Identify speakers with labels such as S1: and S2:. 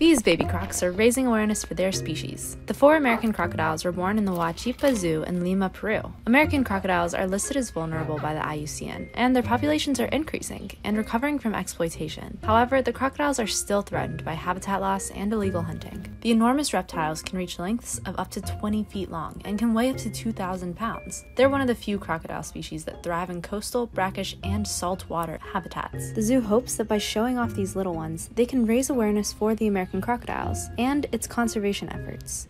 S1: These baby crocs are raising awareness for their species. The four American crocodiles were born in the Huachipa Zoo in Lima, Peru. American crocodiles are listed as vulnerable by the IUCN, and their populations are increasing and recovering from exploitation. However, the crocodiles are still threatened by habitat loss and illegal hunting. The enormous reptiles can reach lengths of up to 20 feet long and can weigh up to 2,000 pounds. They're one of the few crocodile species that thrive in coastal, brackish, and saltwater habitats. The zoo hopes that by showing off these little ones, they can raise awareness for the American crocodiles and its conservation efforts.